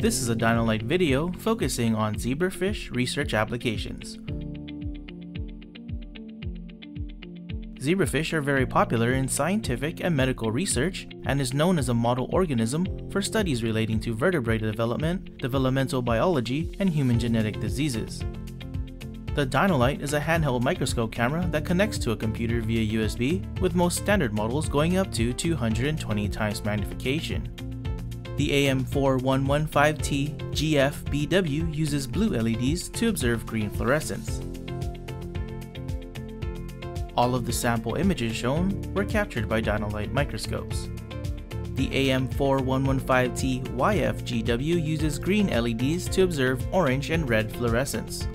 This is a Dino-Lite video focusing on zebrafish research applications. Zebrafish are very popular in scientific and medical research and is known as a model organism for studies relating to vertebrate development, developmental biology, and human genetic diseases. The Dino-Lite is a handheld microscope camera that connects to a computer via USB, with most standard models going up to 220 times magnification. The AM4115T GF-BW uses blue LEDs to observe green fluorescence. All of the sample images shown were captured by Dino-Lite microscopes. The AM4115T YF-GW uses green LEDs to observe orange and red fluorescence.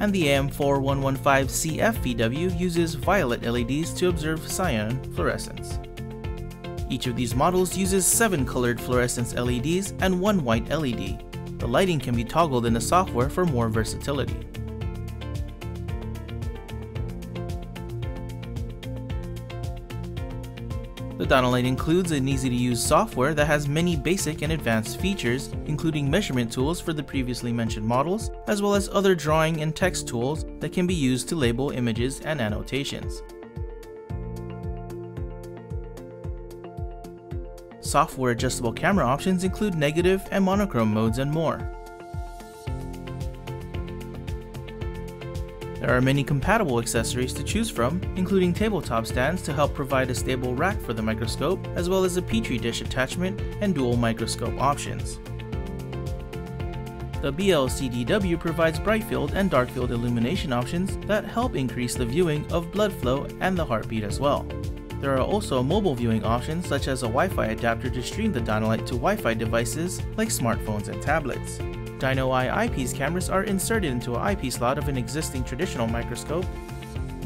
And the AM4115CF-VW uses violet LEDs to observe cyan fluorescence. Each of these models uses 7 colored fluorescence LEDs and 1 white LED. The lighting can be toggled in the software for more versatility. The Dino-Lite includes an easy-to-use software that has many basic and advanced features, including measurement tools for the previously mentioned models, as well as other drawing and text tools that can be used to label images and annotations. Software adjustable camera options include negative and monochrome modes and more. There are many compatible accessories to choose from, including tabletop stands to help provide a stable rack for the microscope, as well as a petri dish attachment and dual microscope options. The BLCDW provides bright field and dark field illumination options that help increase the viewing of blood flow and the heartbeat as well. There are also mobile viewing options such as a Wi-Fi adapter to stream the Dino-Lite to Wi-Fi devices like smartphones and tablets. Eye eyepiece cameras are inserted into an eyepiece slot of an existing traditional microscope.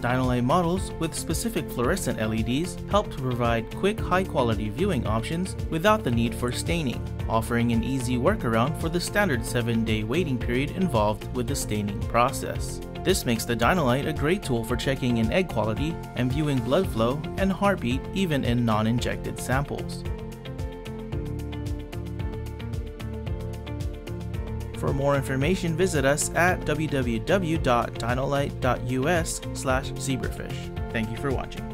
Dino-Lite models with specific fluorescent LEDs help to provide quick high-quality viewing options without the need for staining, offering an easy workaround for the standard 7-day waiting period involved with the staining process. This makes the Dino-Lite a great tool for checking in egg quality and viewing blood flow and heartbeat even in non-injected samples. For more information, visit us at www.dinolite.us zebrafish. Thank you for watching.